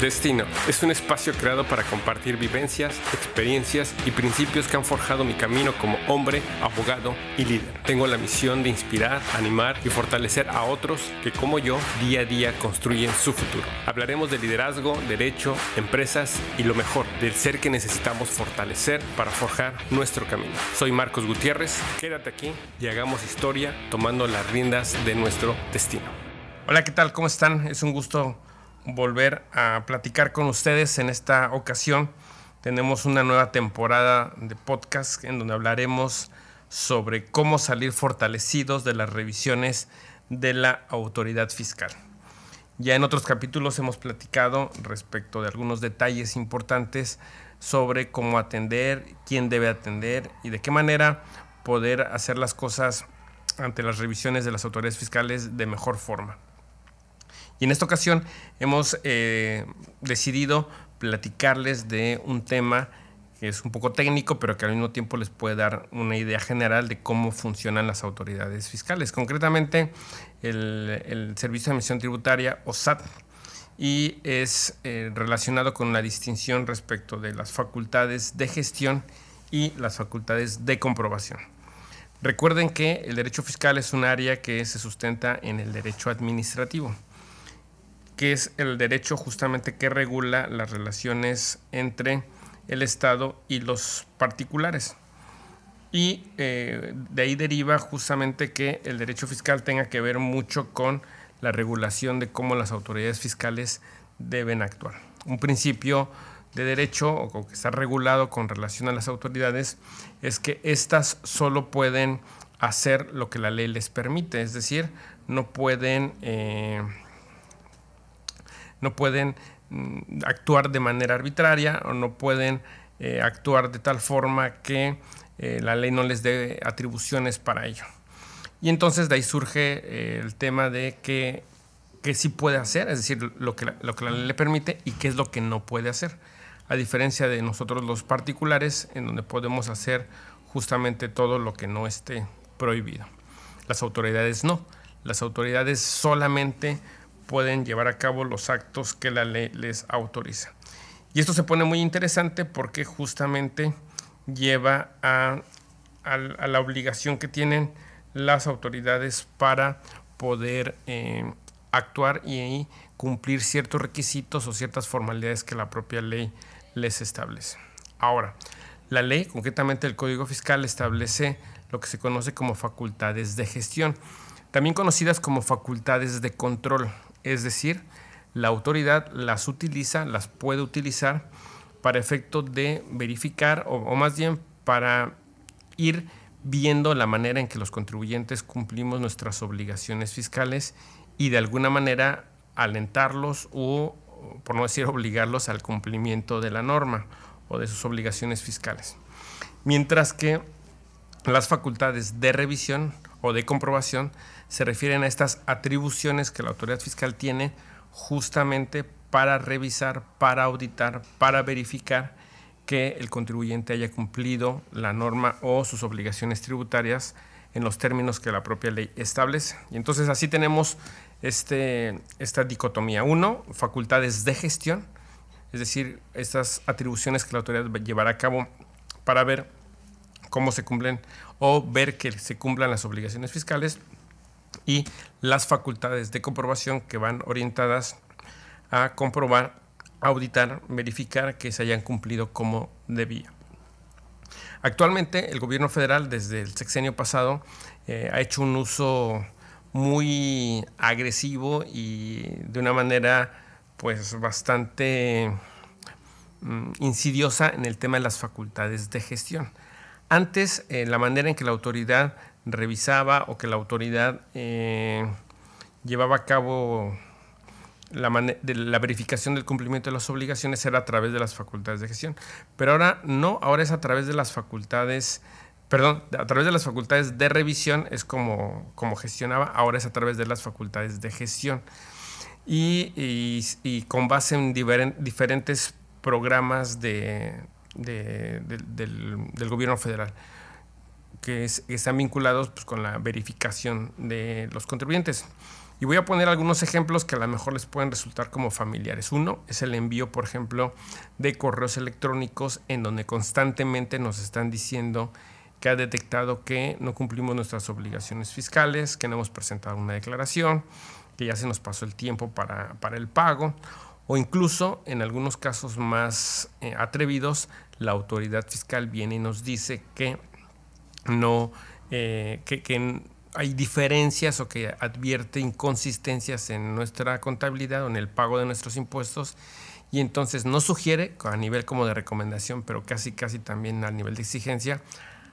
Destino es un espacio creado para compartir vivencias, experiencias y principios que han forjado mi camino como hombre, abogado y líder. Tengo la misión de inspirar, animar y fortalecer a otros que como yo día a día construyen su futuro. Hablaremos de liderazgo, derecho, empresas y lo mejor, del ser que necesitamos fortalecer para forjar nuestro camino. Soy Marcos Gutiérrez, quédate aquí y hagamos historia tomando las riendas de nuestro destino. Hola, ¿qué tal? ¿Cómo están? Es un gusto volver a platicar con ustedes. En esta ocasión tenemos una nueva temporada de podcast en donde hablaremos sobre cómo salir fortalecidos de las revisiones de la autoridad fiscal. Ya en otros capítulos hemos platicado respecto de algunos detalles importantes sobre cómo atender, quién debe atender y de qué manera poder hacer las cosas ante las revisiones de las autoridades fiscales de mejor forma. Y en esta ocasión hemos eh, decidido platicarles de un tema que es un poco técnico, pero que al mismo tiempo les puede dar una idea general de cómo funcionan las autoridades fiscales. Concretamente, el, Servicio de Emisión Tributaria, o SAT, y es eh, relacionado con la distinción respecto de las facultades de gestión y las facultades de comprobación. Recuerden que el derecho fiscal es un área que se sustenta en el derecho administrativo que es el derecho justamente que regula las relaciones entre el Estado y los particulares. Y eh, de ahí deriva justamente que el derecho fiscal tenga que ver mucho con la regulación de cómo las autoridades fiscales deben actuar. Un principio de derecho o que está regulado con relación a las autoridades es que éstas solo pueden hacer lo que la ley les permite, es decir, no pueden eh, no pueden mm, actuar de manera arbitraria o no pueden eh, actuar de tal forma que eh, la ley no les dé atribuciones para ello. Y entonces de ahí surge eh, el tema de qué sí puede hacer, es decir, lo que, lo que la ley le permite y qué es lo que no puede hacer. A diferencia de nosotros los particulares, en donde podemos hacer justamente todo lo que no esté prohibido. Las autoridades no. Las autoridades solamente pueden llevar a cabo los actos que la ley les autoriza. Y esto se pone muy interesante porque justamente lleva a, la obligación que tienen las autoridades para poder eh, actuar y cumplir ciertos requisitos o ciertas formalidades que la propia ley les establece. Ahora, la ley, concretamente el Código Fiscal, establece lo que se conoce como facultades de gestión, también conocidas como facultades de control. Es decir, la autoridad las utiliza, las puede utilizar para efecto de verificar o, más bien para ir viendo la manera en que los contribuyentes cumplimos nuestras obligaciones fiscales y de alguna manera alentarlos o, por no decir obligarlos al cumplimiento de la norma o de sus obligaciones fiscales. Mientras que las facultades de revisión o de comprobación se refieren a estas atribuciones que la autoridad fiscal tiene justamente para revisar, para auditar, para verificar que el contribuyente haya cumplido la norma o sus obligaciones tributarias en los términos que la propia ley establece. Y entonces así tenemos este, esta dicotomía. Uno, facultades de gestión, es decir, estas atribuciones que la autoridad llevará a cabo para ver cómo se cumplen o ver que se cumplan las obligaciones fiscales y las facultades de comprobación que van orientadas a comprobar, auditar, verificar que se hayan cumplido como debía. Actualmente el gobierno federal desde el sexenio pasado eh, ha hecho un uso muy agresivo y de una manera pues bastante mm, insidiosa en el tema de las facultades de gestión. Antes, eh, la manera en que la autoridad revisaba o que la autoridad eh, llevaba a cabo la, verificación del cumplimiento de las obligaciones era a través de las facultades de gestión. Pero ahora no, ahora es a través de las facultades, perdón, a través de las facultades de revisión es como, como gestionaba, ahora es a través de las facultades de gestión. Y, con base en diferentes programas de, del, gobierno federal, que, están vinculados pues, con la verificación de los contribuyentes. Y voy a poner algunos ejemplos que a lo mejor les pueden resultar como familiares. Uno es el envío, por ejemplo, de correos electrónicos en donde constantemente nos están diciendo que ha detectado que no cumplimos nuestras obligaciones fiscales, que no hemos presentado una declaración, que ya se nos pasó el tiempo para, para el pago, o incluso en algunos casos más eh, atrevidos, la autoridad fiscal viene y nos dice que no, eh, que, hay diferencias o que advierte inconsistencias en nuestra contabilidad o en el pago de nuestros impuestos y entonces nos sugiere a nivel como de recomendación, pero casi casi también a nivel de exigencia,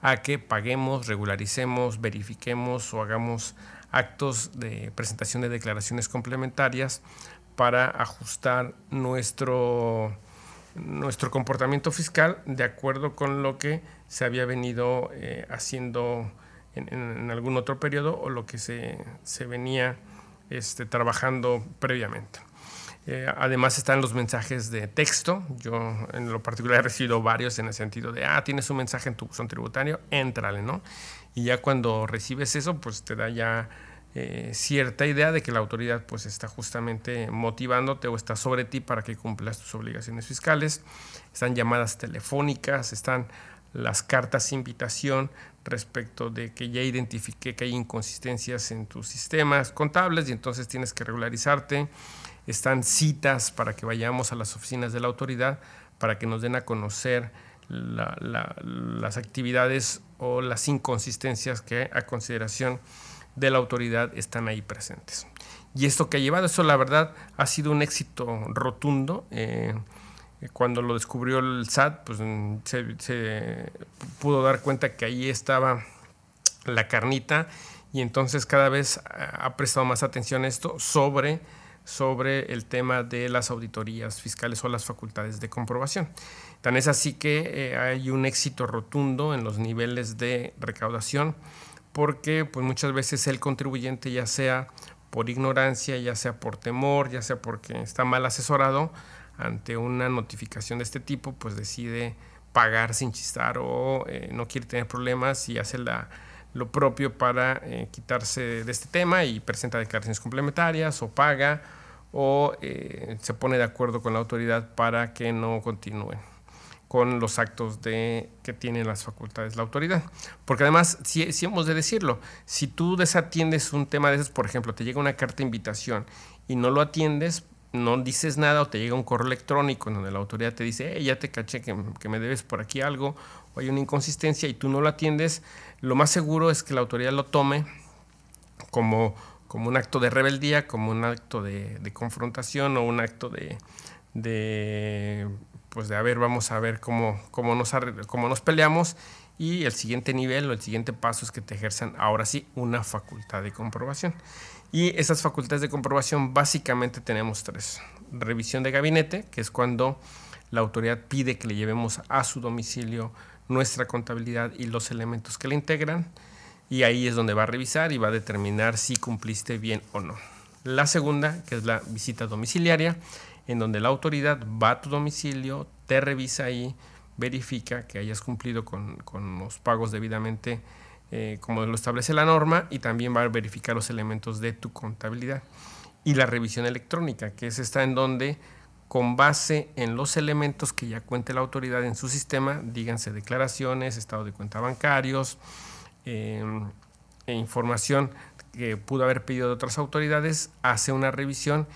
a que paguemos, regularicemos, verifiquemos o hagamos actos de presentación de declaraciones complementarias para ajustar nuestro, nuestro comportamiento fiscal de acuerdo con lo que se había venido eh, haciendo en, algún otro periodo o lo que se, se venía este, trabajando previamente. Eh, además están los mensajes de texto. Yo en lo particular he recibido varios en el sentido de, ah, tienes un mensaje en tu buzón tributario, éntrale, ¿no? Y ya cuando recibes eso, pues te da ya eh, cierta idea de que la autoridad pues está justamente motivándote o está sobre ti para que cumplas tus obligaciones fiscales. Están llamadas telefónicas, están las cartas invitación respecto de que ya identifique que hay inconsistencias en tus sistemas contables y entonces tienes que regularizarte. Están citas para que vayamos a las oficinas de la autoridad para que nos den a conocer las actividades o las inconsistencias que a consideración de la autoridad están ahí presentes. Y esto que ha llevado, eso la verdad ha sido un éxito rotundo. Eh, cuando lo descubrió el SAT, pues mm, se, pudo dar cuenta que ahí estaba la carnita y entonces cada vez ha prestado más atención a esto sobre, sobre el tema de las auditorías fiscales o las facultades de comprobación. Tan es así que eh, hay un éxito rotundo en los niveles de recaudación porque pues muchas veces el contribuyente ya sea por ignorancia, ya sea por temor, ya sea porque está mal asesorado, ante una notificación de este tipo, pues decide pagar sin chistar o eh, no quiere tener problemas y hace lo propio para eh, quitarse de este tema y presenta declaraciones complementarias o paga o eh, se pone de acuerdo con la autoridad para que no continúen con los actos de, que tienen las facultades la autoridad. Porque además, si, si hemos de decirlo, si tú desatiendes un tema de esos, por ejemplo, te llega una carta de invitación y no lo atiendes, no dices nada o te llega un correo electrónico en donde la autoridad te dice, ya te caché que, me debes por aquí algo o hay una inconsistencia y tú no lo atiendes, lo más seguro es que la autoridad lo tome como, como un acto de rebeldía, como un acto de, confrontación o un acto de, de, pues de, a ver, vamos a ver cómo, cómo, nos, cómo nos peleamos y el siguiente nivel o el siguiente paso es que te ejerzan ahora sí una facultad de comprobación. Y esas facultades de comprobación básicamente tenemos tres. Revisión de gabinete, que es cuando la autoridad pide que le llevemos a su domicilio nuestra contabilidad y los elementos que le integran. Y ahí es donde va a revisar y va a determinar si cumpliste bien o no. La segunda, que es la visita domiciliaria, en donde la autoridad va a tu domicilio, te revisa ahí, verifica que hayas cumplido con, con los pagos debidamente eh, como lo establece la norma, y también va a verificar los elementos de tu contabilidad. Y la revisión electrónica, que es esta en donde, con base en los elementos que ya cuente la autoridad en su sistema, díganse declaraciones, estado de cuenta bancarios, em, e información que pudo haber pedido de otras autoridades, hace una revisión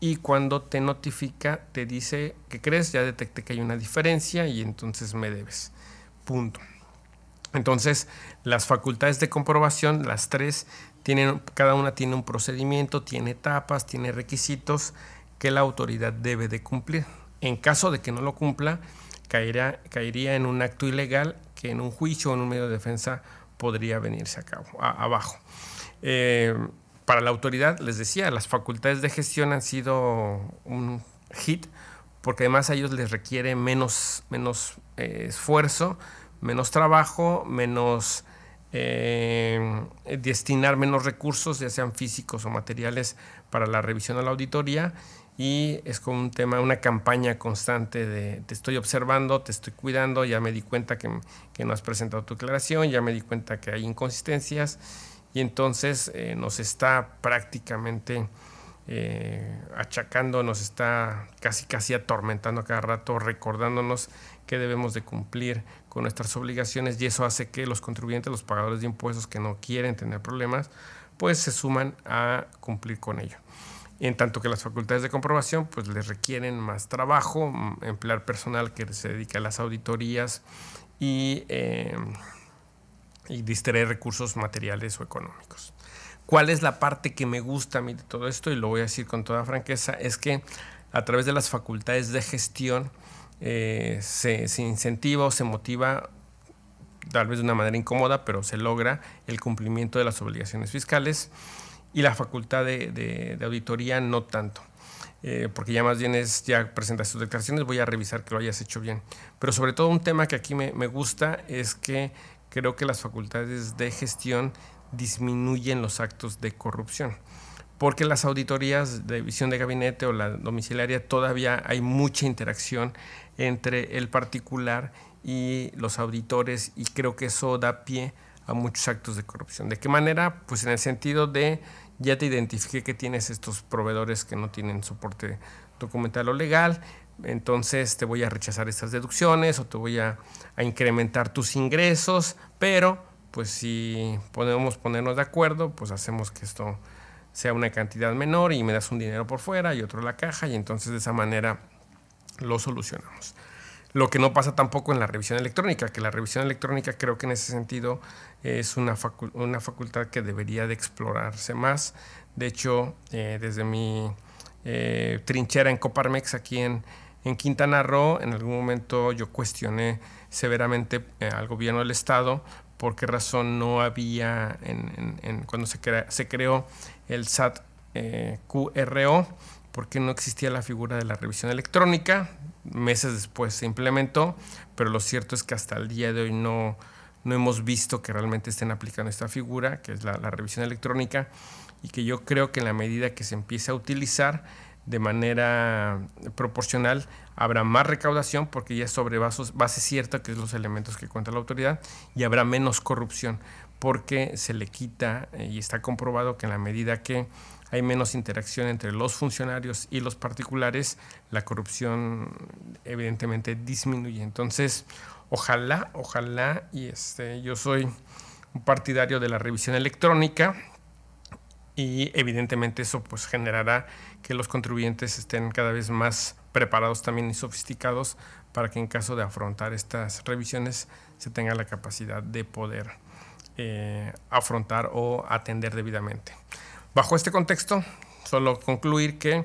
y cuando te notifica te dice que crees, ya detecté que hay una diferencia y entonces me debes. Punto. Entonces, las facultades de comprobación, las tres, tienen, cada una tiene un procedimiento, tiene etapas, tiene requisitos que la autoridad debe de cumplir. En caso de que no lo cumpla, caería, caería en un acto ilegal que en un juicio o en un medio de defensa podría venirse a cabo, abajo. Eh, para la autoridad, les decía, las facultades de gestión han sido un hit porque además a ellos les requiere menos, menos eh, esfuerzo, menos trabajo, menos eh, destinar menos recursos, ya sean físicos o materiales, para la revisión o la auditoría. Y es como un tema, una campaña constante de te estoy observando, te estoy cuidando, ya me di cuenta que, que no has presentado tu declaración, ya me di cuenta que hay inconsistencias y entonces eh, nos está prácticamente eh, achacando, nos está casi casi atormentando cada rato, recordándonos que debemos de cumplir con nuestras obligaciones y eso hace que los contribuyentes, los pagadores de impuestos que no quieren tener problemas, pues se suman a cumplir con ello. En tanto que las facultades de comprobación pues les requieren más trabajo, emplear personal que se dedica a las auditorías y, eh, y distraer recursos materiales o económicos. ¿Cuál es la parte que me gusta a mí de todo esto? Y lo voy a decir con toda franqueza, es que a través de las facultades de gestión eh, se, incentiva o se motiva tal vez de una manera incómoda, pero se logra el cumplimiento de las obligaciones fiscales y la facultad de, auditoría no tanto. Eh, porque ya más bien es, ya presentas tus declaraciones, voy a revisar que lo hayas hecho bien. Pero sobre todo un tema que aquí me, me gusta es que creo que las facultades de gestión disminuyen los actos de corrupción. Porque las auditorías de visión de gabinete o la domiciliaria todavía hay mucha interacción entre el particular y los auditores y creo que eso da pie a muchos actos de corrupción. ¿De qué manera? Pues en el sentido de ya te identifiqué que tienes estos proveedores que no tienen soporte documental o legal, entonces te voy a rechazar estas deducciones o te voy a, incrementar tus ingresos, pero pues si podemos ponernos de acuerdo, pues hacemos que esto sea una cantidad menor y me das un dinero por fuera y otro en la caja y entonces de esa manera lo solucionamos. Lo que no pasa tampoco en la revisión electrónica, que la revisión electrónica creo que en ese sentido es una, una facultad que debería de explorarse más. De hecho, eh, desde mi eh, trinchera en Coparmex aquí en, en, Quintana Roo, en algún momento yo cuestioné severamente eh, al gobierno del Estado por qué razón no había, en, cuando se, se, creó el SAT QRO, porque no existía la figura de la revisión electrónica. Meses después se implementó, pero lo cierto es que hasta el día de hoy no, no hemos visto que realmente estén aplicando esta figura, que es la, revisión electrónica, y que yo creo que en la medida que se empiece a utilizar de manera proporcional, habrá más recaudación porque ya sobre base cierta, que es los elementos que cuenta la autoridad, y habrá menos corrupción porque se le quita, eh, y está comprobado que en la medida que hay menos interacción entre los funcionarios y los particulares, la corrupción evidentemente disminuye. Entonces, ojalá, ojalá, y este, yo soy un partidario de la revisión electrónica y evidentemente eso pues generará que los contribuyentes estén cada vez más preparados también y sofisticados para que en caso de afrontar estas revisiones se tenga la capacidad de poder eh, afrontar o atender debidamente. Bajo este contexto, solo concluir que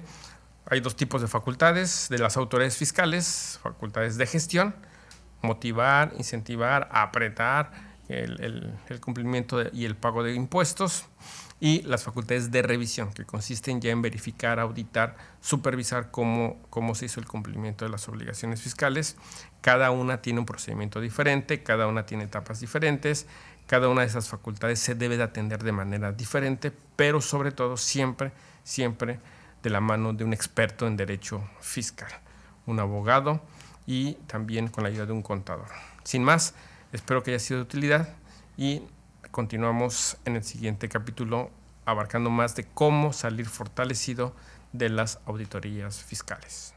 hay dos tipos de facultades de las autoridades fiscales, facultades de gestión, motivar, incentivar, apretar el, cumplimiento y el pago de impuestos, y las facultades de revisión, que consisten ya en verificar, auditar, supervisar cómo, cómo se hizo el cumplimiento de las obligaciones fiscales. Cada una tiene un procedimiento diferente, cada una tiene etapas diferentes, cada una de esas facultades se debe de atender de manera diferente, pero sobre todo siempre, siempre de la mano de un experto en derecho fiscal, un abogado y también con la ayuda de un contador. Sin más, espero que haya sido de utilidad y continuamos en el siguiente capítulo abarcando más de cómo salir fortalecido de las auditorías fiscales.